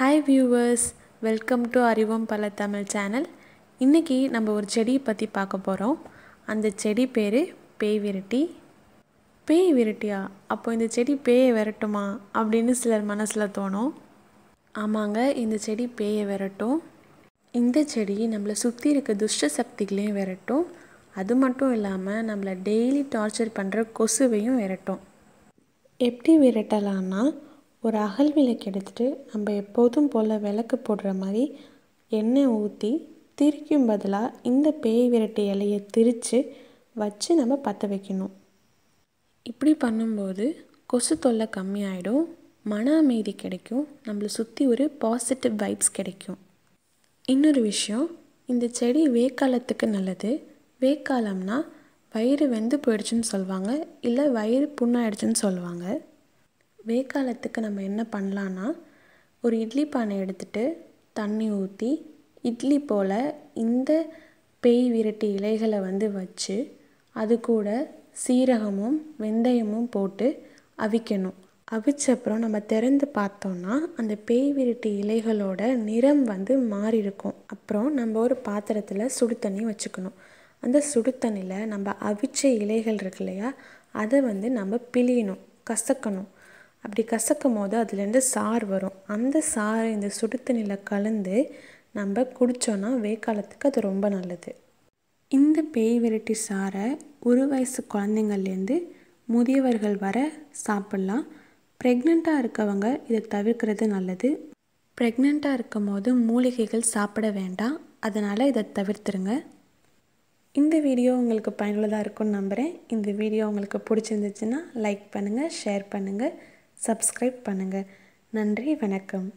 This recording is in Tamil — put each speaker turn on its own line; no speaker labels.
ஹாய் வியூவர்ஸ் வெல்கம் டு அறிவோம் பல தமிழ் சேனல் இன்றைக்கி நம்ம ஒரு செடியை பற்றி பார்க்க போகிறோம் அந்த செடி பேர் பேய் விரட்டி. பேய் விரட்டியா? அப்போ இந்த செடி பேயை விரட்டுமா? அப்படின்னு சிலர் மனசில் தோணும். ஆமாங்க இந்த செடி பேயை விரட்டும். இந்த செடி நம்மளை சுற்றி இருக்க துஷ்ட சக்திகளையும் விரட்டும். அது மட்டும் இல்லாமல் நம்மளை டெய்லி டார்ச்சர் பண்ணுற கொசுவையும் விரட்டும். எப்படி விரட்டலான்னா ஒரு அகல் விளக்கு எடுத்துகிட்டு நம்ம எப்போதும் போல் விளக்கு போடுற மாதிரி எண்ணெய் ஊற்றி திரிக்கும் பதிலாக இந்த பேய் விரட்டு இலையை திரித்து வச்சு நம்ம பற்ற வைக்கணும். இப்படி பண்ணும்போது கொசு தொல்லை கம்மியாயிடும். மன அமைதி கிடைக்கும். நம்மளை சுற்றி ஒரு பாசிட்டிவ் வைப்ஸ் கிடைக்கும். இன்னொரு விஷயம் இந்த செடி வேக்காலத்துக்கு நல்லது. வேக்காலம்னா வயிறு வெந்து போயிடுச்சுன்னு சொல்லுவாங்க. இல்லை வயிறு புண்ணாயிடுச்சுன்னு சொல்லுவாங்க. வேக்காலத்துக்கு நம்ம என்ன பண்ணலான்னா ஒரு இட்லி பானை எடுத்துகிட்டு தண்ணி ஊற்றி இட்லி போல் இந்த பேய் விரட்டி இலைகளை வந்து வச்சு அது கூட சீரகமும் வெந்தயமும் போட்டு அவிக்கணும். அவிச்ச அப்புறம் நம்ம திறந்து பார்த்தோன்னா அந்த பேய் விரட்டி இலைகளோட நிறம் வந்து மாறி இருக்கும் அப்புறம் நம்ம ஒரு பாத்திரத்தில் சுடு தண்ணி வச்சுக்கணும். அந்த சுடு தண்ணியில் நம்ம அவிச்ச இலைகள் இருக்கு இல்லையா அதை வந்து நம்ம பிழியணும் கசக்கணும். அப்படி கசக்கும் போது அதுலேருந்து சாறு வரும். அந்த சாறை இந்த சுடு தண்ணியில் கலந்து நம்ம குடித்தோன்னா வேக்காலத்துக்கு அது ரொம்ப நல்லது. இந்த பேய் விரட்டி சாறை ஒரு வயசு குழந்தைங்கள்லேருந்து முதியவர்கள் வர சாப்பிட்லாம். ப்ரெக்னெண்ட்டாக இருக்கவங்க இதை தவிர்க்கிறது நல்லது. ப்ரெக்னெண்ட்டாக இருக்கும் போது மூலிகைகள் சாப்பிட வேண்டாம். அதனால் இதை தவிர்த்துருங்க. இந்த வீடியோ உங்களுக்கு பயனுள்ளதாக இருக்கும்னு நம்புகிறேன் இந்த வீடியோ உங்களுக்கு பிடிச்சிருந்துச்சுன்னா லைக் பண்ணுங்கள் ஷேர் பண்ணுங்கள் சப்ஸ்கிரைப் பண்ணுங்கள் நன்றி வணக்கம்.